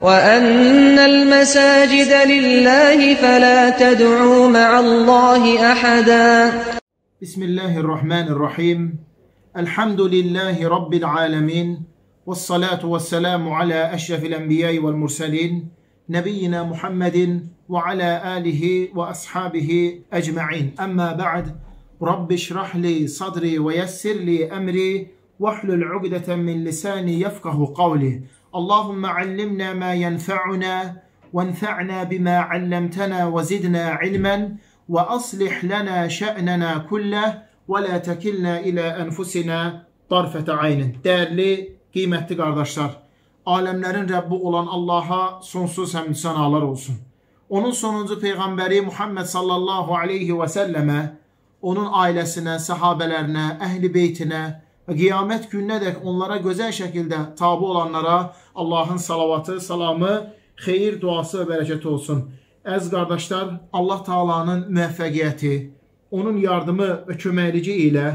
وأن المساجد لله فلا تدعوا مع الله أحدا. بسم الله الرحمن الرحيم. الحمد لله رب العالمين والصلاة والسلام على أشرف الأنبياء والمرسلين نبينا محمد وعلى آله وأصحابه أجمعين. أما بعد رب اشرح لي صدري ويسر لي أمري واحلل عقدة من لساني يفقه قولي. اللهم علمنا ما ينفعنا وانفعنا بما علمتنا وزدنا علما وأصلح لنا شأننا كله ولا تكلنا إلى أنفسنا طرفة عين Değerli, kıymetli kardeşler, alemlerin Rabbi olan Allah'a sonsuz həmd sanalar olsun. Onun sonuncu Peyğəmbəri Muhammed sallallahu aleyhi və səlləmə, onun ailəsinə, sahabələrinə, əhli beytinə və qiyamət gününə dək onlara gözəl şəkildə tabi olanlara Allahın salavatı, salamı, xeyir, duası və bərəkəti olsun. Əziz qardaşlar, Allah Taala'nın müvəffəqiyyəti, onun yardımı və köməkliyi ilə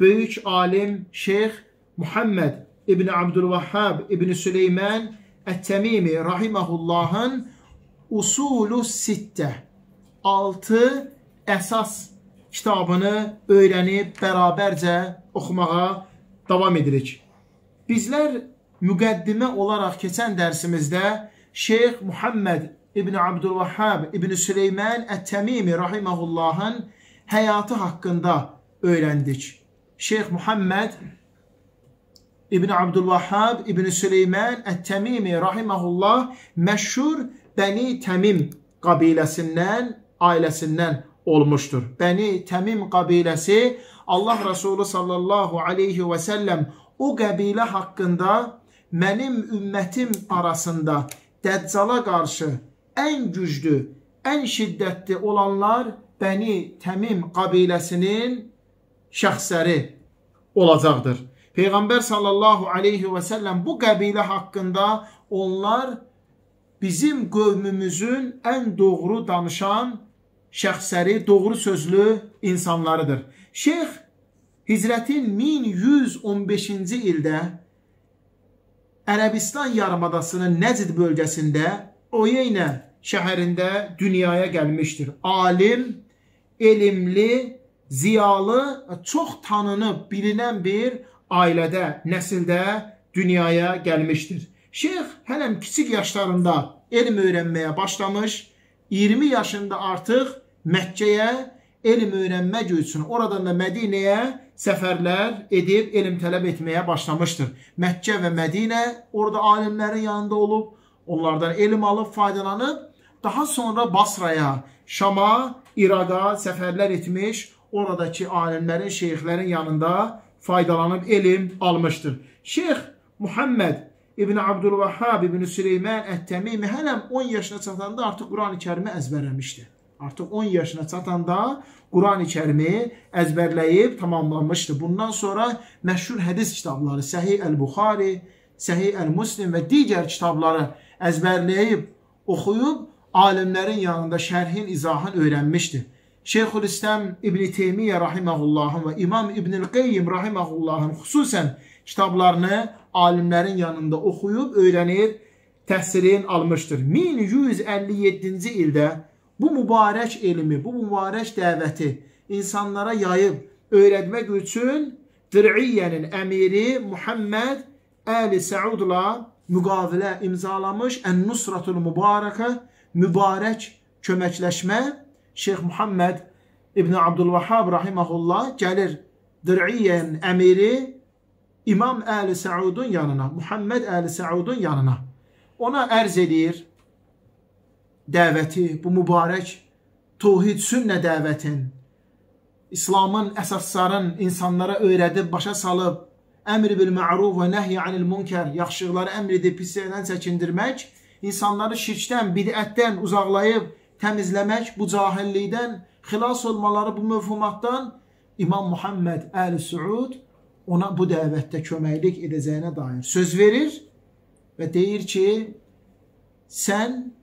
böyük alim Şeyx Muhammed İbn Abdülvahhab İbn Süleyman Ət-Təmimi rahimehullahın Usulu Sittə 6 əsas kitabını öyrənib bərabərcə oxumağa davam edirik. Bizlər müqəddimə olaraq keçən dərsimizdə Şeyx Muhammed İbn Abdülvahhab İbn Süleyman Ət-Təmimi rahimehullahın həyatı haqqında öyrəndik. Şeyx Muhammed İbn Abdülvahhab İbn Süleyman Ət-Təmimi rahimehullah məşhur Bəni Təmim qabiləsindən, ailəsindən olmuşdur. Bəni Təmim qabiləsi Allah Resulü sallallahu aleyhi və səlləm o qəbilə haqqında mənim ümmətim arasında Dəccala qarşı ən güclü, ən şiddətli olanlar Bəni Təmim qabiləsinin şəxsləri olacaqdır. Peyğəmbər sallallahu aleyhi və səlləm bu qəbilə haqqında onlar bizim qövmümüzün ən doğru danışan şəxsləri, doğru sözlü insanlarıdır. Şeyx Hicrətin 1115-ci ildə Ərəbistan yarımadasının Nəcd bölgəsində Oyeynə şəhərində dünyaya gəlmişdir. Alim, elmli, ziyalı, çox tanınıb bilinən bir ailədə, nəsildə dünyaya gəlmişdir. Şeyx hələm kiçik yaşlarında elm öyrənməyə başlamış, 20 yaşında artıq Məkkəyə elm öyrənmək üçün oradan da Mədinəyə səfərlər edib elm tələb etməyə başlamışdır. Məkkə və Mədinə orada alimlərin yanında olub, onlardan elm alıb, faydalanıb, daha sonra Basraya, Şama, İraqa səfərlər etmiş, oradakı alimlərin, şeyxlərin yanında faydalanıb elm almışdır. Şeyx Muhammed İbn Abdülvahhab İbn Süleyman Ət-Təmimi hələm 10 yaşına çatanda artıq Quran-ı Kərimi əzbərləmişdi. Artıq 10 yaşına çatanda Quran-ı Kərimi əzbərləyib tamamlamışdı. Bundan sonra məşhur hədis kitabları Səhih Əl-Buxari, Səhih Əl-Muslim və digər kitabları əzbərləyib, oxuyub alimlərin yanında şərhin, izahın öyrənmişdi. Şeyxülislam İbn Teymiyyə rahimehullahın və İmam İbnül Qeyyim rahimehullahın xüsusən kitablarını alimlərin yanında oxuyub, öyrənib, təhsilin almışdır. 1157-ci ildə bu mübarək elmi, bu mübarək dəvəti insanlara yayıb öyrətmək üçün Dir'iyyənin əmiri Muhammed Əli Səudla müqavilə imzalamış Ən-Nusratul Mübarəkə mübarək köməkləşmə Şeyx Muhammed İbn Abdülvahhab rahimehullah gəlir Dir'iyyənin əmiri İmam Əli Səudun yanına, Muhammed Əli Səudun yanına. Ona ərz edir dəvəti, bu mübarək tohid sünnə dəvətin, İslamın əsasların insanlara öyrədib, başa salıb, əmr bil ma'ruf və nəhy anil munkar, yaxşılıqları əmr edib, pislikdən çəkindirmək, insanları şirkdən, bidətdən uzaqlayıb, təmizləmək, bu cahillikdən xilas olmaları bu mövhumatdan İmam Muhammed Əl-Suud ona bu dəvətdə köməklik edəcəyinə dair söz verir və deyir ki, sən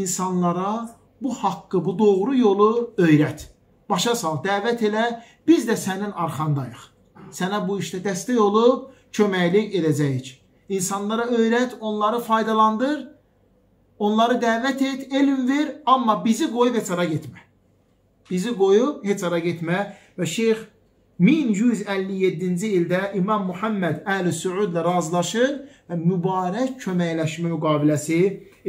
insanlara bu haqqı, bu doğru yolu öyrət. Başa sal, dəvət elə, biz də sənin arxandayıq. Sənə bu işdə dəstək olub, köməklik edəcəyik. İnsanlara öyrət, onları faydalandır onları dəvət et, elm ver, amma bizi qoyub heç ara getmə. Bizi qoyub heç ara getmə və Şeyx 1157-ci ildə İmam Muhammed Əl-Suudla razılaşır və mübarək köməkləşmə müqaviləsi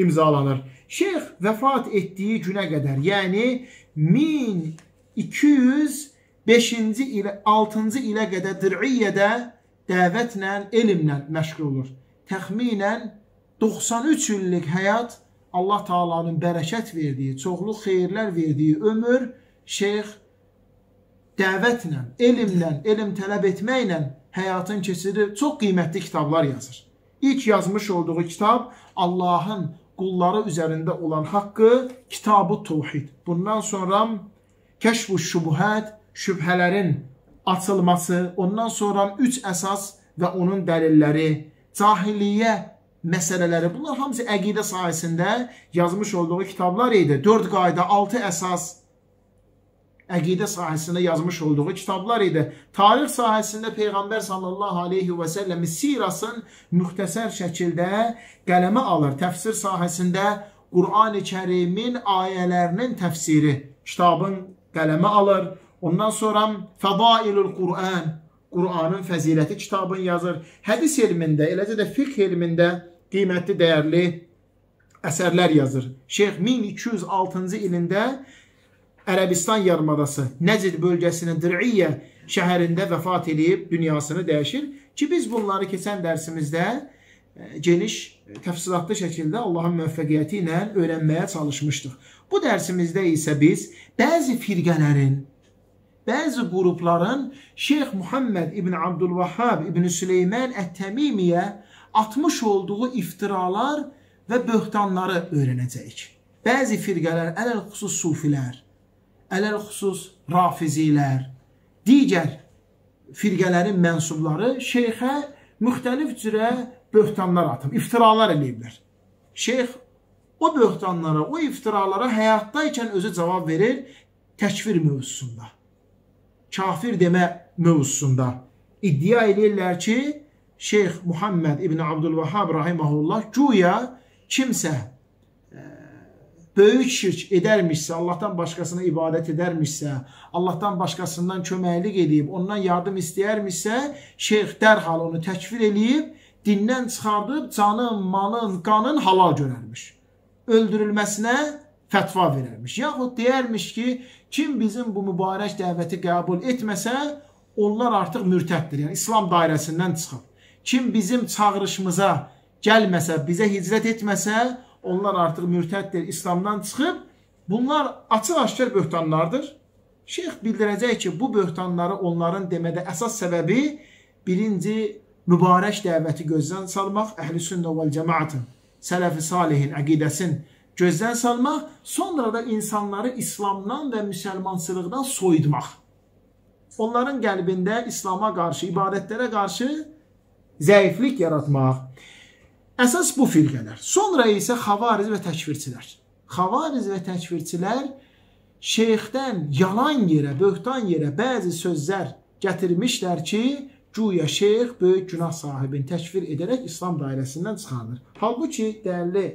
imzalanır. Şeyx vəfat etdiyi günə qədər, yəni 1205-ci ilə 6-cı ilə qədər Dir'iyyədə dəvətlə, elmlə məşğul olur. Təxminən 93 illik həyat Allah Taala'nın bərəkət verdiyi, çoxlu xeyirlər verdiyi ömür şeyx dəvətlə, elmlə, elm tələb etməklə həyatın keçirir, çox qiymətli kitablar yazır. İlk yazmış olduğu kitab Allahın qulları üzərində olan haqqı, kitabı Tevhid. Bundan sonra Kəşf-ü Şubuhat, şübhələrin açılması, ondan sonra üç əsas və onun dəlilləri, cahiliyyə məsələləri, bunlar hamısı əqidə sahəsində yazmış olduğu kitablar idi. 4 qayda, 6 əsas əqidə sahəsində yazmış olduğu kitablar idi. Tarix sahəsində Peyğəmbər sallallahu aleyhi və səlləmin sirasın müxtəsər şəkildə qələmə alır. Təfsir sahəsində Qur'an-ı Kərimin ayələrinin təfsiri kitabın qələmə alır. Ondan sonra Fədailul Qur'an, Qur'anın fəziləti kitabını yazır. Hədis elmində, eləcə də fiqh elmində qiymətli, dəyərli əsərlər yazır. Şeyx 1206-cı ilində Ərəbistan yarımadası Nəcid bölgəsinin Dir'iyyə şəhərində vəfat edib dünyasını dəyişir ki, biz bunları keçən dərsimizdə e, geniş, təfsilatlı şəkildə Allahın müvəffəqiyyəti ilə öyrənməyə çalışmışdıq. Bu dərsimizdə isə biz bəzi firqələrin, bəzi qrupların Şeyx Muhammed İbn Abdülvahhab İbn Süleyman Ət-Təmimiyə atmış olduğu iftiralar və böhtanları öyrənəcəyik. Bəzi firqələr, ələl xüsus sufilər, ələl xüsus rafizilər, digər firqələrin mənsubları şeyxə müxtəlif cürə böhtanlar atıb, iftiralar eləyiblər. Şeyx o böhtanlara, o iftiralara həyatdaykən özü cavab verir təkfir mövzusunda. Kafir demə mövzusunda. İddia edirlər ki, Şeyx Muhammed İbn Abdülvahhab rahimehullah güya kimsə böyük şirk edərmişsə, Allahdan başqasına ibadət edərmişsə, Allahdan başqasından köməklik edib, ondan yardım istəyərmişsə, şeyx dərhal onu təkfir eləyib, dindən çıxardıb canın, malın, qanın halal görərmiş. Öldürülməsinə fətva verərmiş. Yaxud deyərmiş ki, kim bizim bu mübarək dəvəti qəbul etməsə, onlar artıq mürtəddir. Yəni İslam dairəsindən çıxıb. Kim bizim çağırışımıza gəlməsə, bizə hicrət etməsə, onlar artıq mürtəddir, İslamdan çıxıb, bunlar açıq-aşkar böhtanlardır. Şeyx bildirəcək ki, bu böhtanları onların demədə əsas səbəbi birinci mübarək dəvəti gözdən salmaq, əhl-i sünnə vəl cəmaatın, sələfi salihin əqidəsin gözdən salmaq, sonra da insanları İslamdan və müsəlmansılıqdan soyutmaq. Onların qəlbində İslama qarşı, ibadətlərə qarşı zəiflik yaratmaq. Əsas bu firqələr. Sonra isə xavariz və təkfirçilər. Xavariz və təkfirçilər şeyxdən yalan yerə, böhtan yerə bəzi sözlər gətirmişlər ki, güya şeyx böyük günah sahibini təkfir edərək İslam dairəsindən çıxarılır. Halbuki dəyərli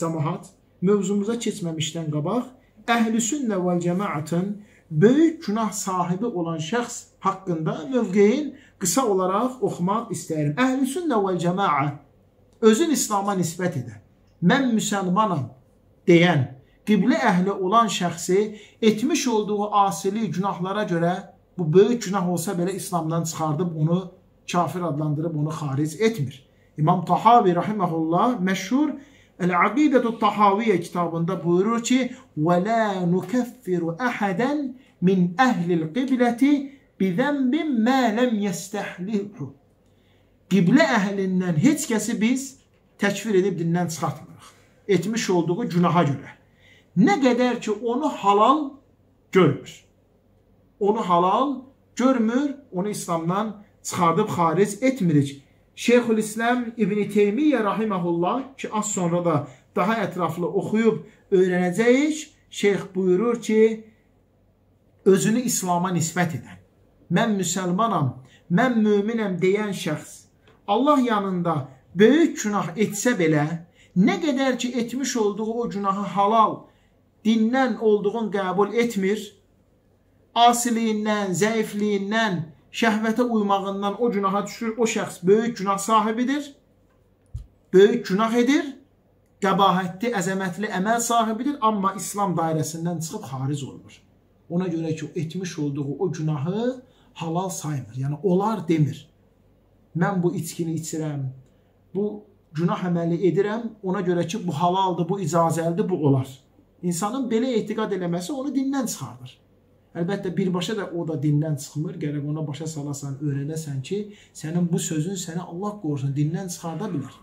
cəmaat mövzumuza keçməmişdən qabaq Əhl-i Sünnə vəl Cəmaatın böyük günah sahibi olan şəxs haqqında mövqeyin qısa olaraq oxumaq istəyirəm. Əhl-i Sünnə vəl Cəmaat özün İslama nisbət edən, mən müsəlmanam deyən, qiblə əhli olan şəxsi etmiş olduğu asili günahlara görə bu böyük günah olsa belə İslamdan çıxardıb onu kafir adlandırıb onu xaric etmir. İmam Tahavi rahimehullah məşhur El-Aqidatu Tahaviyyə kitabında buyurur ki: "Və la nukeffiru ahadan min ehli'l qibleti bi zənbin ma lam yestahlihu." Qiblə əhlindən heç kəsi biz təkfir edib dindən çıxartmırıq. Etmiş olduğu günaha görə. Nə qədər ki, onu halal görmür. Onu halal görmür, onu İslamdan çıxardıb xaric etmirik. Şeyxülislam İbn Teymiyyə rahimehullah ki, az sonra da daha ətraflı oxuyub öyrənəcəyik. Şeyx buyurur ki, özünü İslama nisbət edən, mən müsəlmanam, mən möminəm deyən şəxs Allah yanında böyük günah etsə belə, Nə qədər ki etmiş olduğu o günahı halal, dindən olduğun qəbul etmir, asiliyindən, zəifliyindən, şəhvətə uymağından o günaha düşür, o şəxs böyük günah sahibidir, böyük günah edir, qəbahətli, əzəmətli əməl sahibidir, amma İslam dairəsindən çıxıb xaric olmur. Ona görə ki, etmiş olduğu o günahı halal saymır. Yəni, olar demir. Mən bu içkini içirəm, bu günah əməli edirəm, ona görə ki, bu halaldır, bu icazəlidir, bu olar. İnsanın belə etiqad eləməsi onu dindən çıxardır. Əlbəttə birbaşa da o da dindən çıxmır. Gərək ona başa salasan, öyrənəsən ki, sənin bu sözün səni Allah qorusun dindən çıxarda bilər.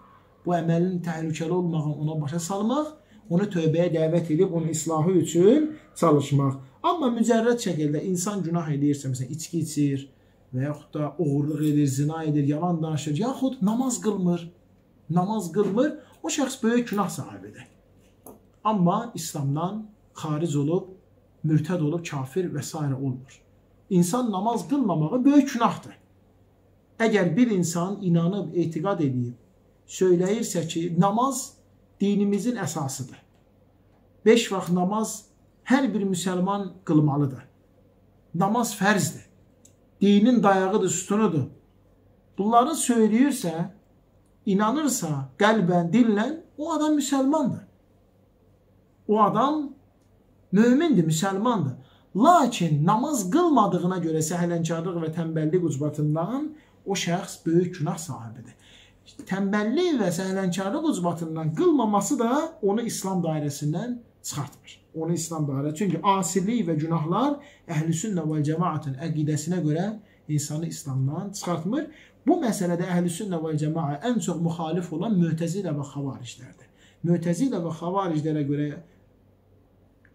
Bu əməlin təhlükəli olmağını ona başa salmaq, onu tövbəyə dəvət edib onun islahı üçün çalışmaq. Amma mücərrəd şəkildə insan günah edirsə, məsələn, içki içir və yaxud da oğurluq edir, zina edir, yalan danışır, yaxud namaz qılmır, namaz qılmır, o şəxs böyük günah sahibidir. Amma İslamdan xaric olub mürtəd olub kafir və s. olmur. İnsan namaz qılmamağı böyük günahdır. Əgər bir insan inanıb, etiqad edib, söyləyirsə ki, namaz dinimizin əsasıdır. 5 vaxt namaz hər bir müsəlman qılmalıdır. Namaz fərzdir. Dinin dayağıdır, sütunudur. Bunları söyləyirsə, inanırsa, qəlbən, dillə, o adam müsəlmandır. O adam mömindir, müsəlmandır. Lakin namaz qılmadığına görə səhlənkarlıq və tənbəllik ucbatından o şəxs böyük günah sahibidir. Tənbəllik və səhlənkarlıq ucbatından qılmaması da onu İslam dairəsindən çıxartmır. Onu İslam dairəsi. Çünki asilik və günahlar əhlüsünnə və cəmaatın əqidəsinə görə insanı İslamdan çıxartmır. Bu məsələdə əhlüsünnə və cəmaa ən çox müxalif olan mütəzilə və xavariclərdir. Mütəzilə və xavariclərə görə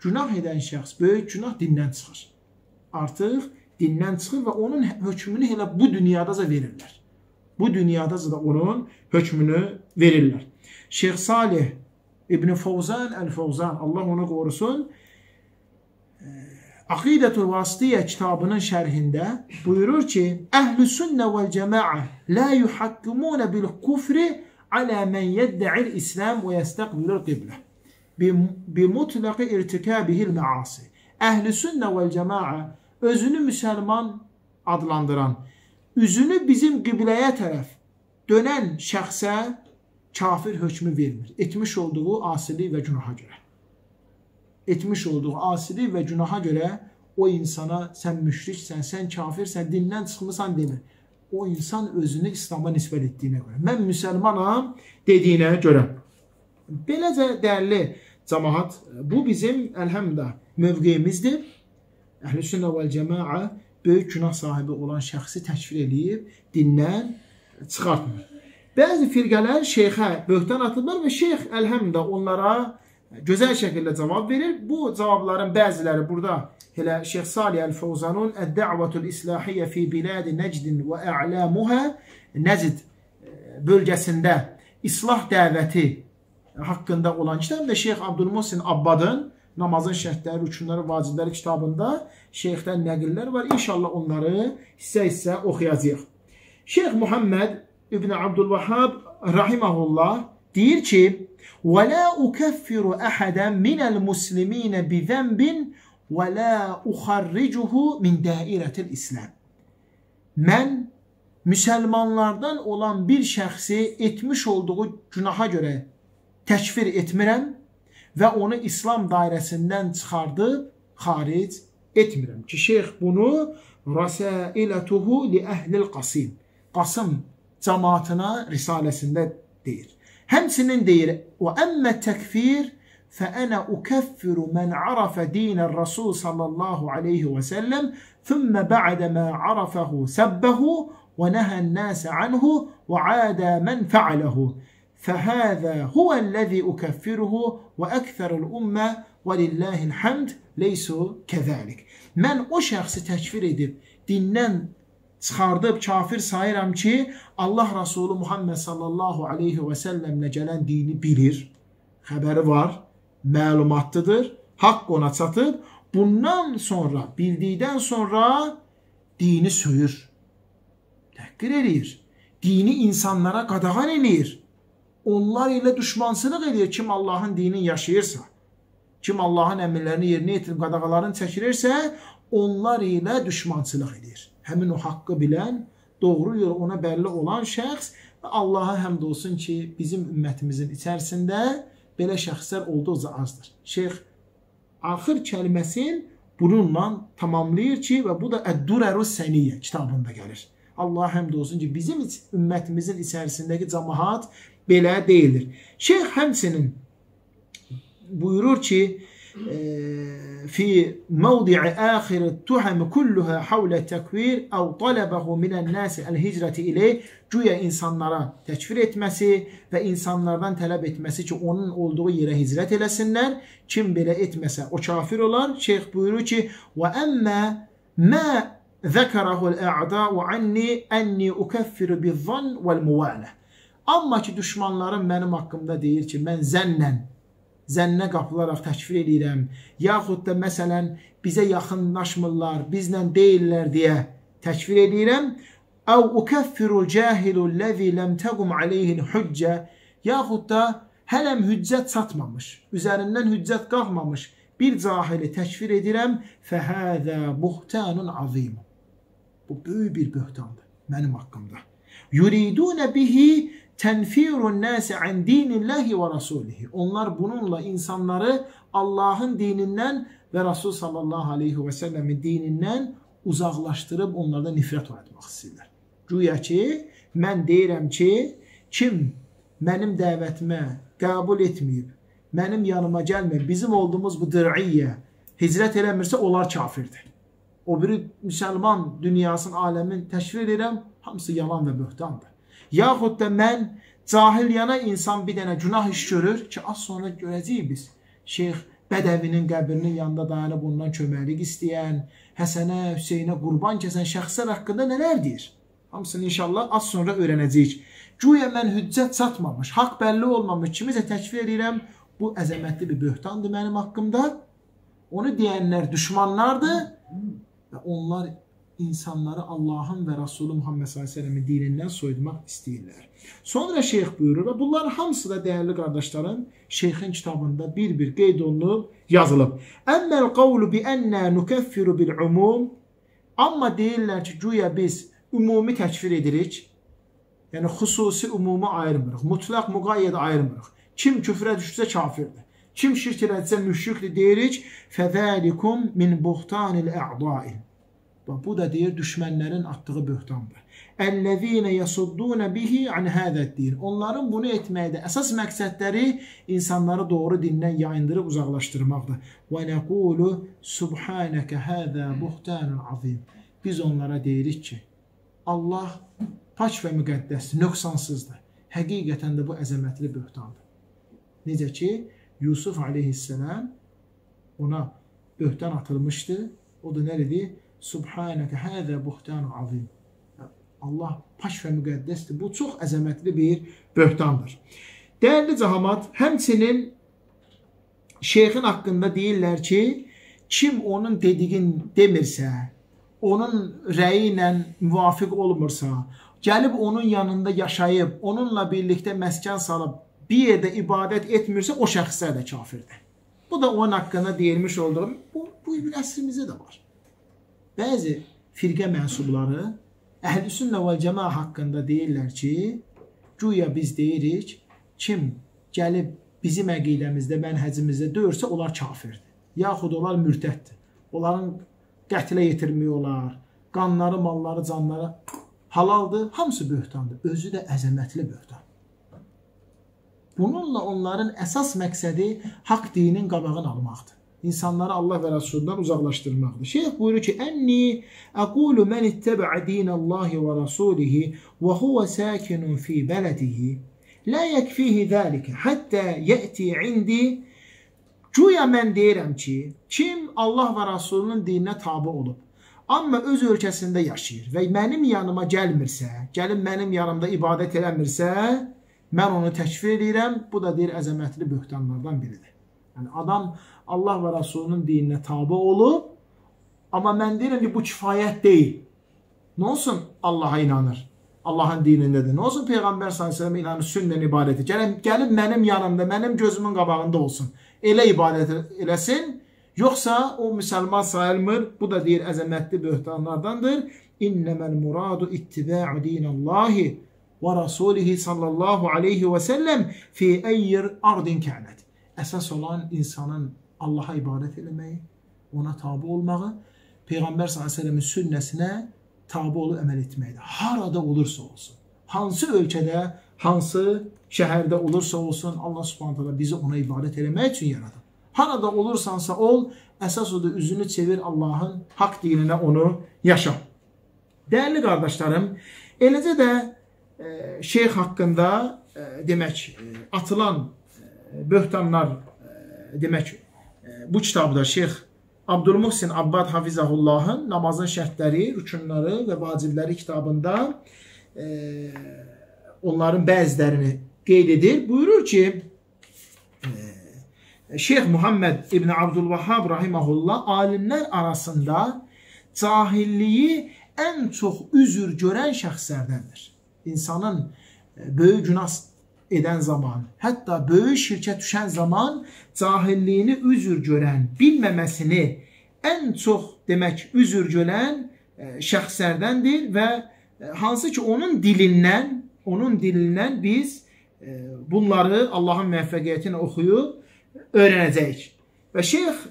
günah edən şəxs böyük günah dindən çıxır. Artıq dindən çıxır və onun hökmünü elə bu dünyadaca verirlər. Bu dünyadaca da onun hökmünü verirlər. Şeyx Salih İbn Fawzan el-Fawzan Allah onu qorusun. Aqidətul Vasitiyyə kitabının şərhində buyurur ki: Əhlüs-sünnə vəl-cəmaə la yuhakkimun bil-kufri ala men yed'il İslam və yestaqbilul qiblə bimutlaqi irtikabihil maasi. Əhl-i sünnə vəl cəmaa özünü müsəlman adlandıran, üzünü bizim qibləyə tərəf dönən şəxsə kafir hökmü vermir. Etmiş olduğu asilik və günaha görə. Etmiş olduğu asilik və günaha görə o insana sən müşriksən, sən kafirsən, dindən çıxmısan demir. O insan özünü İslam'a nisbət etdiyinə görə. Mən müsəlmanam dediyinə görə. Beləcə dəyərli cəmaat, bu bizim əlhəmdə mövqeyimizdir. Əhlüsünnə vəl cəmaa böyük günah sahibi olan şəxsi təkfir eləyib, dindən çıxartmır. Bəzi firqələr şeyxə böhtan atıblar və şeyx əlhəmdə onlara gözəl şəkildə cavab verir. Bu cavabların bəziləri burada elə Şeyx Salih Əl-Fawzanun Əd-Də'vatul İslahiyyə fi bilad Nəcd və A'lamuha Nəcd bölgəsində islah dəvəti haqqında olan kitab və Şeyx Abdülmuhsin Abbadın namazın şərtləri, rükunları, vacibləri kitabında şeyxdən nəqillər var. İnşallah onları hissə-hissə oxuyacağıq. Şeyx Muhammed İbn Abdülvahhab rahimehullah deyir ki: "Və la ukaffiru ahadan minel muslimin bi zənbin və la uxarricuhu min dairətil İslam." Mən müsəlmanlardan olan bir şəxsi etmiş olduğu günaha görə təkfir etmirəm və onu İslam dairəsindən çıxardıb xaric etmirəm ki, şeyx bunu Rasailətuhu li əhlil qasim Qasım cəmaatına risaləsində deyir. Həmsinin deyir: "Və əmmə təkfir فأنا أكفر من عرف دين الرسول صلى الله عليه وسلم ثم بعد ما عرفه سبه ونهى الناس عنه وعاد من فعله فهذا هو الذي أكفره وأكثر الأمة ولله الحمد leysu kəzəlik. Mən o şəxsi təkfir edib çıxardıb kafir sayıram ki, Allah Rasulü Muhammed sallallahu aleyhi və səlləmlə gələn dini bilir, xəbəri var, məlumatlıdır, haqq ona çatıb, bundan sonra, bildikdən sonra dini söyür, təhqir eləyir, dini insanlara qadağan eləyir. onlar ilə düşmançılıq edir kim Allahın dinini yaşayırsa. Kim Allahın əmrlərini yerinə yetirib qadağalarını çəkilirsə, onlar ilə düşmançılıq edir. Həmin o haqqı bilən, doğru yol ona bəlli olan şəxs Allaha həmd olsun ki, bizim ümmətimizin içərisində belə şəxslər olduqca azdır. Şeyx axır kəlməsin bununla tamamlayır ki, və bu da Əd-Durərus Səniyyə kitabında gəlir. Allah həmd olsun ki, bizim ümmətimizin içərisindəki cəmaat belə deyildir. Şeyx həmçinin buyurur ki في موضع آخر التهم كلها حول التكvir أو طلبه من الناس الهicrة إليه güya insanlara təkfir etməsi və insanlardan tələb etməsi ki, onun olduğu yerə hicrət eləsinlər. Kim belə etməsə, o kafir olar. Şeyx buyurur ki, və əmmə mə zəkərəhu l-ə'da'u anni ənni ukəffiru biz-zann vəl-muvalə. Amma ki, düşmanlarım mənim haqqımda deyir ki, mən zənnən zənnə qapılaraq təkfir edirəm, yaxud da məsələn bizə yaxınlaşmırlar, bizlə deyirlər deyə təkfir edirəm. Əv ukəffirul cahilul ləzi ləm təqum aleyhil hüccə yaxud da hələm hüccət çatmamış, üzərindən hüccət qalxmamış bir cahili təkfir edirəm. Fəhəzə buhtanun azim. Bu böyük bir böhtandır mənim haqqımda. Yuridunə bihi tenfirun nasi an dinillahi ve rasulihi. Onlar bununla insanları Allah'ın dinindən və Rasul sallallahu aleyhi ve sellemin dinindən uzaqlaşdırıb onlardan nifrət oyatmaq istəyirlər. Güya ki, mən deyirəm ki, kim mənim dəvətimə qəbul etməyib, mənim yanıma gəlməyib, bizim olduğumuz bu diriyyə hicrət eləmirsə, onlar kafirdir. O biri müsəlman dünyasının, aləmin təşvir edirəm, hamısı yalan və böhtandır. Yaxud da mən cahil yana insan bir dənə günah iş görür ki, az sonra görəcəyik biz. Şeyx Bədəvinin qəbrinin yanında dayanıb ondan köməklik istəyən, Həsənə, Hüseynə qurban kəsən şəxslər haqqında nələr deyir? Hamısını inşallah az sonra öyrənəcəyik. Güya mən hüccət çatmamış, haqq bəlli olmamış kimisə təkfir edirəm. Bu əzəmətli bir böhtandır mənim haqqımda. Onu deyənlər düşmanlardır və onlar insanları Allahın və Rasulü Muhammed s.ə.v-in dinindən soyutmaq istəyirlər. Sonra şeyx buyurur və bunların hamısı da dəyərli qardaşlarım şeyxin kitabında bir-bir qeyd olunub, yazılıb. Əmməl qavlu bi ənnə nukəffiru bil umum Amma deyirlər ki, güya biz ümumi təkfir edirik. Yəni xüsusi umumu ayırmırıq. Mutlaq müqayyədə ayırmırıq. Kim küfrə düşsə kafirdir. Kim şirk elədirsə müşrikdir deyirik. Fəzəlikum min buhtanil ə'dail. Bu da deyir düşmənlərin atdığı böhtandır. Əllezine yasudduna bihi an hadza'd-din. Onların bunu etməkdə əsas məqsədləri insanları doğru dindən yayındırıb uzaqlaşdırmaqdır. Və nəqulu subhanaka hada buhtanun azim. Biz onlara deyirik ki, Allah pak və müqəddəsdir, nöqsansızdır. Həqiqətən də bu əzəmətli böhtandır. Necə ki, Yusuf aleyhisselam ona böhtan atılmışdı. O da nə dedi? Subhanəkə həzə buhtanu azim. Allah paş və müqəddəsdir. Bu çox əzəmətli bir böhtandır. Dəyərli cahamat, həmçinin şeyxin haqqında deyirlər ki, kim onun dediyin demirsə, onun rəyi ilə müvafiq olmursa, gəlib onun yanında yaşayıb, onunla birlikdə məskən salıb, bir yerdə ibadət etmirsə, o şəxslər də kafirdir. Bu da onun haqqında deyilmiş olduğum, bu, bu bir əsrimizdə də var bəzi firqə mənsubları Əhlüsünnə vəl Cəmaa haqqında deyirlər ki, güya biz deyirik, kim gəlib bizim əqidəmizdə, mənhəcimizdə döyürsə, onlar kafirdir. Yaxud onlar mürtəddir. Onların qətlə yetirmək olar, qanları, malları, canları halaldır, hamısı böhtandır. Özü də əzəmətli böhtan. Bununla onların əsas məqsədi haqq dinin qabağını almaqdır insanları Allah və Rasulundan uzaqlaşdırmaqdır. Şeyx buyurur ki, "Ənni aqulu men ittaba'a dinallahi və rasulihi və huwa sakinun fi beledihi la yekfihi zalika hatta ya'ti indi" Güya mən deyirəm ki, kim Allah və Rasulunun dininə tabe olub, amma öz ölkəsində yaşayır və mənim yanıma gəlmirsə, gəlib mənim yanımda ibadət eləmirsə, mən onu təkfir edirəm. Bu da deyir əzəmətli böhtanlardan biridir. Yəni adam Allah və Rasulunun dininə tabe olub, amma mən deyirəm ki, bu kifayət deyil. Nə olsun Allaha inanır? Allahın dinindədir. Nə olsun Peyğəmbər sallallahu əleyhi sünnən ibadəti. Gəlin, gəlib mənim yanımda, mənim gözümün qabağında olsun. Elə ibadət eləsin. Yoxsa o müsəlman sayılmır. Bu da deyir əzəmətli böhtanlardandır. İnnəməl muradu ittiba'u dinallahi və rasulihi sallallahu aleyhi və səlləm fi əyyir ardin kənət. Əsas olan insanın Allaha ibadət eləməyi, ona tabi olmağı, Peyğəmbər s.ə.v-in sünnəsinə tabi olub əməl etməkdir. Harada olursa olsun, hansı ölkədə, hansı şəhərdə olursa olsun, Allah subhanətələ bizi ona ibadət eləmək üçün yaradır. Harada olursansa ol, əsas odur üzünü çevir Allahın haqq dininə onu yaşa. Dəyərli qardaşlarım, eləcə də e, şeyx haqqında e, demək, e, atılan böhtanlar e, demək, e, bu kitabda şeyx Abdülmuhsin Abbad Hafizahullahın namazın şərtləri, rükunları və vacibləri kitabında e, onların bəzilərini qeyd edir. Buyurur ki, e, Şeyx Muhammed İbn Abdülvahhab rahimehullah alimlər arasında cahilliyi ən çox üzür görən şəxslərdəndir. İnsanın e, böyük günah edən zaman, hətta böyük şirkə düşən zaman cahilliyini üzür görən, bilməməsini ən çox demək üzür görən e, şəxslərdəndir və e, hansı ki onun dilindən, onun dilindən biz e, bunları Allahın müvəffəqiyyətinə oxuyub öyrənəcəyik. Və Şeyx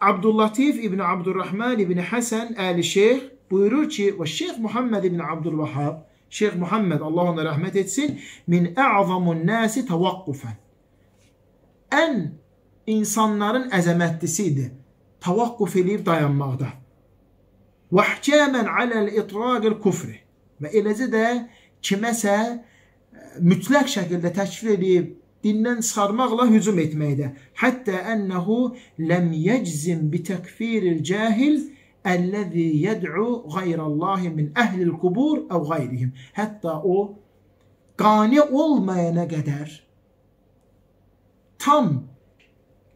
Abdullatif İbn Abdurrahman İbn Həsən Əli Şeyx buyurur ki, və Şeyx Muhammed İbn Abdülvahhab Şeyx Muhammed Allah ona rəhmət etsin, min ə'zamun nasi tavaqqufan. Ən insanların əzəmətlisi idi. Tavaqquf eləyib dayanmaqda. Və ihkamən aləl itraqil kufri. Və eləcə də kiməsə e, mütləq şəkildə təkfir edib dindən çıxarmaqla hücum etməkdə. Hətta ənəhu ləm yeczim bi təkfiril cahil Əlləzi yəd'u qayrallahi min əhlil qubur əv qayrihim. Hətta o qani olmayana qədər tam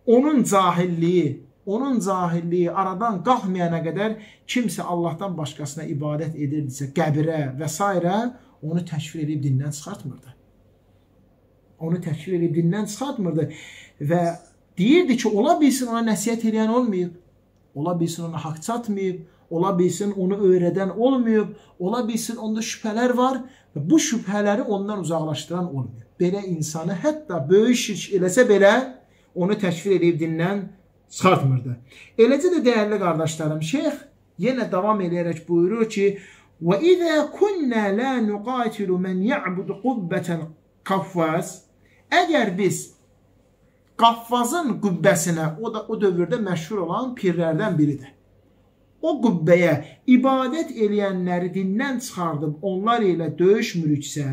onun cahilliyi, onun cahilliyi aradan qalxmayana qədər kimsə Allahdan başqasına ibadət edirdisə, qəbirə və s. onu təkfir edib dindən çıxartmırdı. Onu təkfir edib dindən çıxartmırdı və deyirdi ki, ola bilsin ona nəsiyyət edən olmayıb. Ola bilsin ona haqq çatmayıb, ola bilsin onu öyrədən olmayıb, ola bilsin onda şübhələr var və bu şübhələri ondan uzaqlaşdıran olmuyor. Belə insanı hətta böyük şirk eləsə belə onu təkfir edib dindən çıxartmırdı. Eləcə də dəyərli qardaşlarım, şeyx yenə davam edərək buyurur ki: "Və izə kunna la nuqatilu men ya'budu qubbatan qaffaz" Əgər biz Qaffazın qübbəsinə, o da o dövrdə məşhur olan pirlərdən biridir. O qübbəyə ibadət eləyənləri dindən çıxardıb onlar ilə döyüşmürüksə,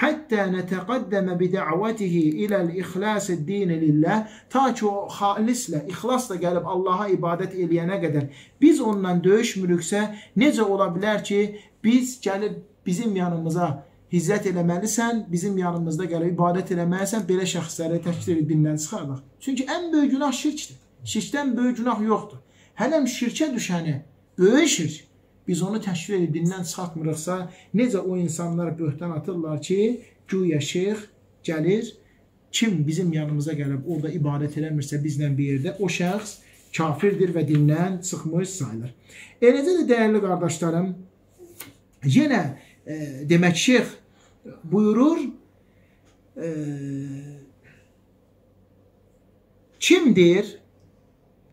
hətta nətəqəddəmə bi dəvətihi iləl-ixlas din lillah, ta ki o xalislə, ixlasla gəlib Allaha ibadət eləyənə qədər biz ondan döyüşmürüksə, necə ola bilər ki, biz gəlib bizim yanımıza hizrət eləməlisən, bizim yanımızda gəlib ibadət eləməlisən, belə şəxsləri təkfir edib dindən çıxardıq. Çünki ən böyük günah şirkdir. Şirkdən böyük günah yoxdur. Hələm şirkə düşəni böyük şirk. Biz onu təşvir edib dindən çıxartmırıqsa, necə o insanlar böhtan atırlar ki, güya şeyx gəlir, kim bizim yanımıza gəlib orada ibadət eləmirsə bizlə bir yerdə, o şəxs kafirdir və dindən çıxmış sayılır. Eləcə də dəyərli qardaşlarım, yenə e, demək şeyx buyurur e, kimdir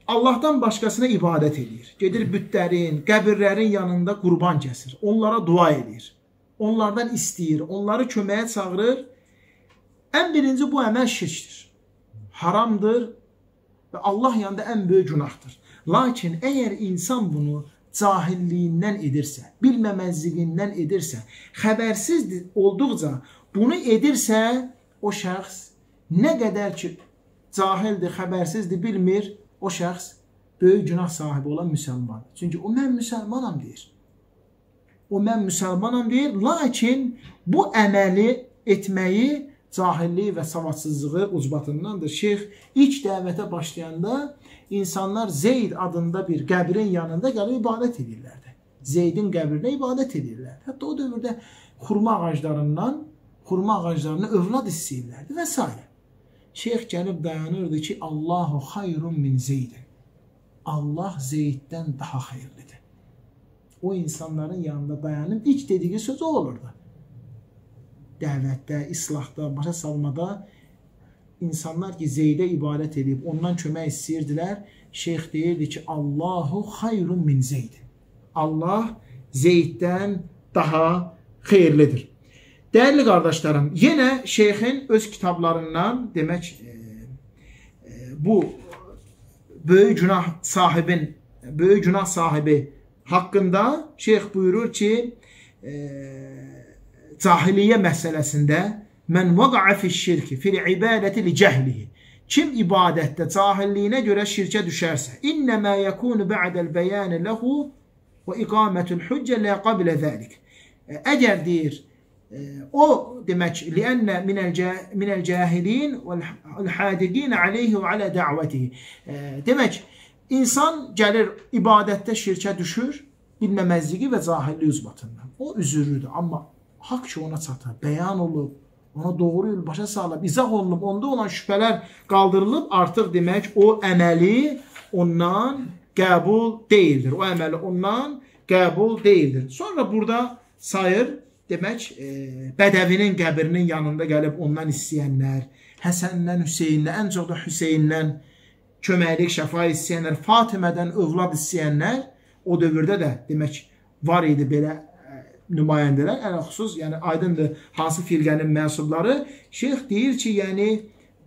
Allahdan başqasına ibadət edir. Gedir bütlərin, qəbirlərin yanında qurban kəsir. Onlara dua edir. Onlardan istəyir, onları köməyə çağırır. Ən birinci bu əməl şirkdir. Haramdır və Allah yanında ən böyük günahdır. Lakin əgər insan bunu cahilliyindən edirsə, bilməməzliyindən edirsə, xəbərsiz olduqca bunu edirsə, o şəxs nə qədər ki cahildir, xəbərsizdir, bilmir, o şəxs böyük günah sahibi olan müsəlman. Çünki o mən müsəlmanam deyir. O mən müsəlmanam deyir, lakin bu əməli etməyi cahillik və savadsızlığı ucbatındandır. Şeyx ilk dəvətə başlayanda insanlar Zeyd adında bir qəbrin yanında gəlib ibadət edirlərdi. Zeydin qəbrinə ibadət edirlər. Hətta o dövrdə xurma ağaclarından xurma ağaclarını övlad istəyirlərdi və s. Şeyx gəlib dayanırdı ki, Allahu xayrun min zeydin. Allah Zeyddən daha xeyirlidir. O insanların yanında dayanıb ilk dediyi söz o olurdu. Dəvətdə, islahda, başa salmada insanlar ki, Zeydə ibadət edib, ondan kömək istəyirdilər. Şeyx deyirdi ki, Allahu xayrun min Zeyd. Allah Zeyddən daha xeyirlidir. Dəyərli qardaşlarım, yenə şeyxin öz kitablarından demək e, e, bu böyük günah sahibin, böyük günah sahibi haqqında şeyx buyurur ki, e, cahiliyyə məsələsində mən vaqa'a fi şirki fil ibadəti li cəhlihi kim ibadətdə cahilliyinə görə şirkə düşərsə, innəmə yəkunu ba'dəl bəyan ləhu və iqamətul hüccə lə qabilə zəlik. Əgər deyir, o demək, liənnə minəl cahilin vəl hadiqin aleyhi və alə dəvətihi. Demək, insan gəlir ibadətdə şirkə düşür, bilməməzliyi və cahillik üzbatından. O üzürlüdür, amma haqq ki ona çatır, bəyan olub, ona doğru yol başa salıb, izah olunub, onda olan şübhələr qaldırılıb, artıq demək o əməli ondan qəbul deyildir. O əməli ondan qəbul deyildir. Sonra burada sayır, demək, e, Bədəvinin qəbrinin yanında gəlib ondan istəyənlər, Həsəndən, Hüseyndən, ən çox da Hüseyndən köməklik, şəfa istəyənlər, Fatimədən övlad istəyənlər o dövrdə də demək var idi belə nümayəndələr, ələlxüsus, yəni aydındır hansı firqənin mənsubları, şeyx deyir ki, yəni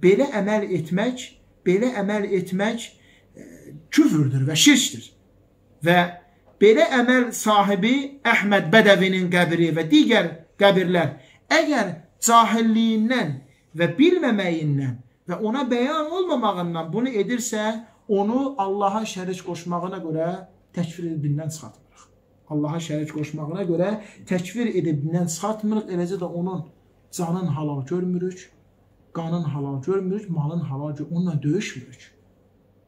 belə əməl etmək, belə əməl etmək e, küfürdür və şirkdir. Və belə əməl sahibi Əhməd Bədəvinin qəbri və digər qəbirlər əgər cahilliyindən və bilməməyindən və ona bəyan olmamağından bunu edirsə, onu Allaha şərik qoşmağına görə təkfir edilbindən çıxartır. Allaha şərik qoşmağına görə təkfir edibdən çıxartmırıq, eləcə də onun canın halal görmürük, qanın halal görmürük, malın halal görmürük, onunla döyüşmürük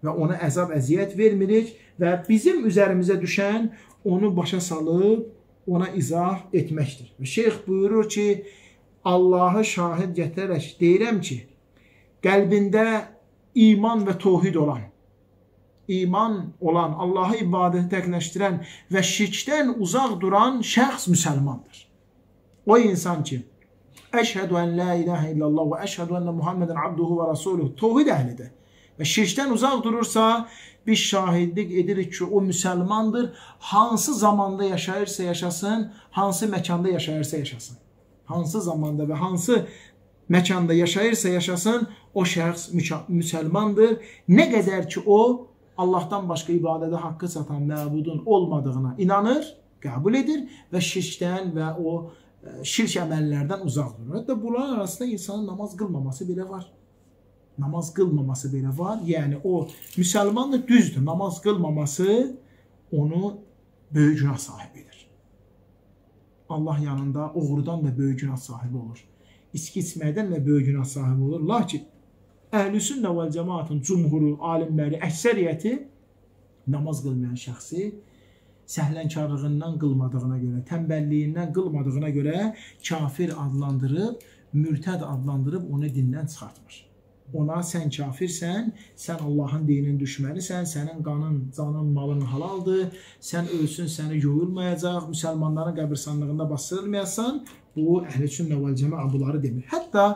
və ona əzab, əziyyət vermirik və bizim üzərimizə düşən onu başa salıb ona izah etməkdir. Və şeyx buyurur ki, Allahı şahid gətirərək deyirəm ki, qəlbində iman və tohid olan iman olan, Allahı ibadət təkləşdirən və şirkdən uzaq duran şəxs müsəlmandır. O insan ki, əşhədu ən la ilahə illallah və əşhədu ənə Muhammeden abduhu və rasuluhu tovhid əhlidir. Və şirkdən uzaq durursa, biz şahidlik edirik ki, o müsəlmandır. Hansı zamanda yaşayırsa yaşasın, hansı məkanda yaşayırsa yaşasın. Hansı zamanda və hansı məkanda yaşayırsa yaşasın, o şəxs müsəlmandır. Nə qədər ki, o Allahdan başqa ibadədə haqqı çatan məbudun olmadığına inanır, qəbul edir və şirkdən və o e, şirk əməllərdən uzaq durur. Hətta bunların arasında insanın namaz qılmaması belə var. Namaz qılmaması belə var. Yəni o müsəlmandır, düzdür. Namaz qılmaması onu böyük günah sahibi edir. Allah yanında oğrudan da böyük günah sahibi olur. İçki içməkdən də böyük günah sahibi olur. Lakin Əhlüsünnə vəl cəmaatın cumhuru, alimləri, əksəriyyəti namaz qılmayan şəxsi səhlənkarlığından qılmadığına görə, tənbəlliyindən qılmadığına görə kafir adlandırıb, mürtəd adlandırıb onu dindən çıxartmır. Ona sən kafirsən, sən Allahın dininin düşmənisən, sənin qanın, canın, malın halaldır, sən ölsün, səni yoyulmayacaq, müsəlmanların qəbirstanlığında bastırılmayasan, bu əhl-i sünnə vəl cəmaa bunları demir. Hətta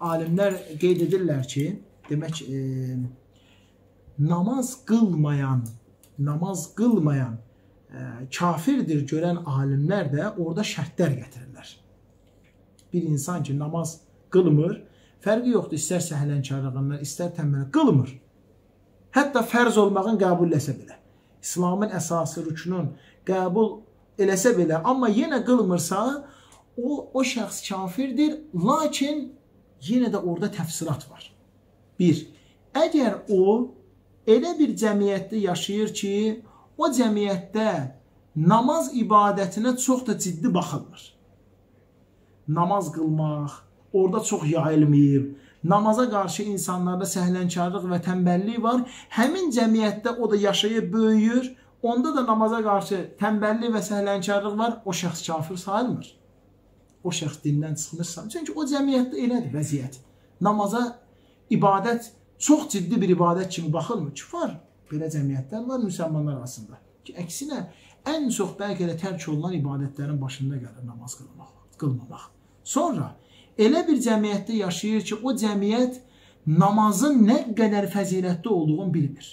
alimlər qeyd edirlər ki, demək e, namaz qılmayan, namaz qılmayan e, kafirdir görən alimlər də orada şərtlər gətirirlər. Bir insan ki, namaz qılmır, fərqi yoxdur, istər səhlənkarlığından, istər tənbəl qılmır. Hətta fərz olmağın qəbulləsə belə. İslamın əsası rükunun qəbul eləsə belə, amma yenə qılmırsa, o, o şəxs kafirdir, lakin yenə də orada təfsilat var. 1. Əgər o elə bir cəmiyyətdə yaşayır ki, o cəmiyyətdə namaz ibadətinə çox da ciddi baxılmır. Namaz qılmaq orada çox yayılmayıb, namaza qarşı insanlarda səhlənkarlıq və tənbəllik var. Həmin cəmiyyətdə o da yaşayıb, böyüyür, onda da namaza qarşı tənbəllik və səhlənkarlıq var, o şəxs kafir sayılmır. O şəxs dindən çıxmışsa, çünki o cəmiyyətdə elədir vəziyyət. Namaza ibadət çox ciddi bir ibadət kimi baxılmır ki, var belə cəmiyyətlər var müsəlmanlar arasında. Ki, əksinə ən çox bəlkə də tərk olunan ibadətlərin başında gəlir namaz qılmaq, qılmamaq. Sonra elə bir cəmiyyətdə yaşayır ki, o cəmiyyət namazın nə qədər fəzilətli olduğunu bilmir.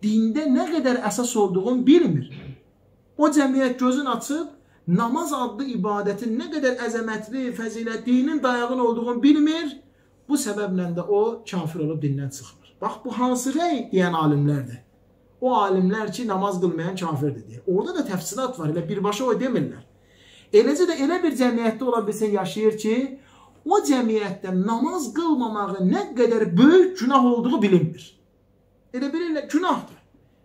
Dində nə qədər əsas olduğunu bilmir. O cəmiyyət gözün açıb namaz adlı ibadətin nə qədər əzəmətli, fəzilət, dinin dayağın olduğunu bilmir. Bu səbəblə də o kafir olub dindən çıxmır. Bax bu hansı rəy deyən alimlərdir. O alimlər ki, namaz qılmayan kafirdir deyə. Orada da təfsilat var. Elə birbaşa o demirlər. Eləcə də elə bir cəmiyyətdə ola bilsə yaşayır ki, o cəmiyyətdə namaz qılmamağın nə qədər böyük günah olduğu bilinmir. Elə bilirlər, günahdır.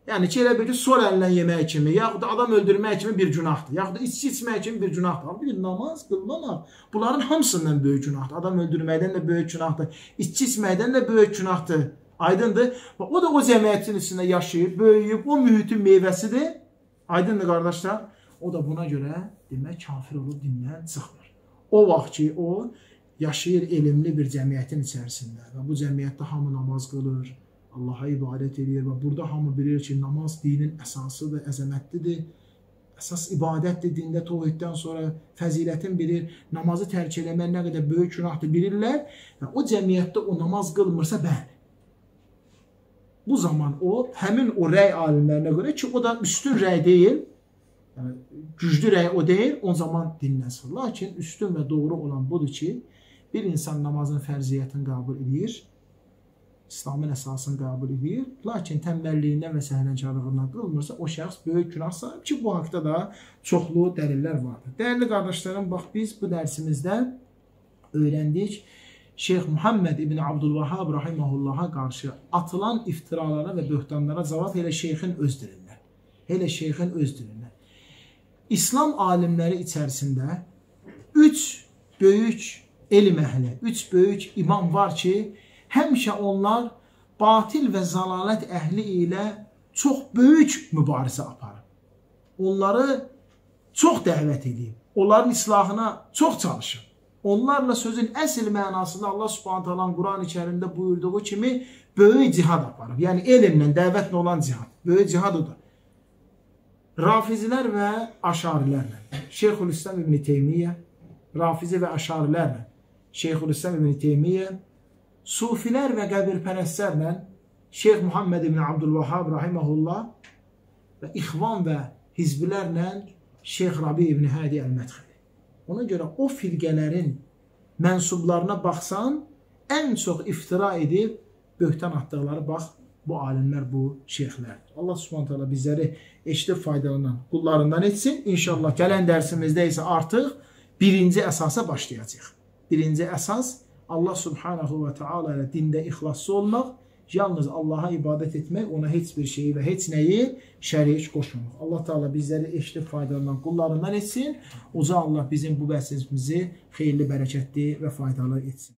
Yəni ki, elə bir ki, sol əllə yemək kimi, yaxud da adam öldürmək kimi bir günahdır, yaxud da içki içmək kimi bir günahdır. Halbuki namaz qılmamaq bunların hamısından böyük günahdır. Adam öldürməkdən də böyük günahdır, içki içməkdən də böyük günahdır. Aydındır? O da o cəmiyyətin içində yaşayır, böyüyüb, o mühitin meyvəsidir. Aydındır qardaşlar? O da buna görə demək kafir olub dindən çıxmır. O vaxt ki, o yaşayır elmli bir cəmiyyətin içərisində və bu cəmiyyətdə hamı namaz qılır, Allaha ibadət edir və burada hamı bilir ki, namaz dinin əsasıdır, əzəmətlidir. Əsas ibadətdir dində tohiddən sonra fəzilətin bilir, namazı tərk eləmək nə qədər böyük günahdır bilirlər və o cəmiyyətdə o namaz qılmırsa bəli. Bu zaman o, həmin o rəy alimlərinə görə ki, o da üstün rəy deyil, yəni güclü rəy o deyil, o zaman dindən çıxır. Lakin üstün və doğru olan budur ki, bir insan namazın fərziyyətini qəbul edir, İslamın əsasını qəbul edir. Lakin tənbəlliyindən və səhlənkarlığından qılmırsa, o şəxs böyük günah sahib ki, bu haqda da çoxlu dəlillər vardır. Dəyərli qardaşlarım, bax biz bu dərsimizdə öyrəndik Şeyx Muhammed ibn Abdülvahhab rahimehullaha qarşı atılan iftiralara və böhtanlara cavab elə şeyxin öz dilindən. Elə şeyxin öz dilindən. İslam alimləri içərisində 3 böyük elm əhli, 3 böyük imam var ki, həmişə onlar batil və zəlalət əhli ilə çox böyük mübarizə aparıb. Onları çox dəvət edib. Onların islahına çox çalışıb. Onlarla sözün əsl mənasında Allah Subhanahu taala Quran-ı buyurduğu kimi böyük cihad aparıb. Yəni elmlə, dəvətlə olan cihad. Böyük cihad odur. Rafizilər və Aşarilərlə. Şeyxülislam İbn Teymiyyə, Rafizi və Aşarilərlə. Şeyxülislam İbn Teymiyyə Sufilər və qəbirpərəstlərlə Şeyx Muhammed ibn Abdülvahhab rahiməhullah və ixvan və hizbilərlə Şeyx Rabi ibn Hədi Əl-Mədxəli. Ona görə o firqələrin mənsublarına baxsan, ən çox iftira edib böhtan atdıqları bax bu alimlər, bu şeyxlərdir. Allah Subhanahu taala bizləri eşidib faydalanan qullarından etsin. İnşallah gələn dərsimizdə isə artıq birinci əsasa başlayacağıq. Birinci əsas Allah subhanahu və taala ilə dində ixlaslı olmaq, yalnız Allaha ibadət etmək, ona heç bir şeyi və heç nəyi şərik qoşmamaq. Allah Taala bizləri eşidib faydalanan qullarından etsin. Uca Allah bizim bu bəhsimizi xeyirli, bərəkətli və faydalı etsin.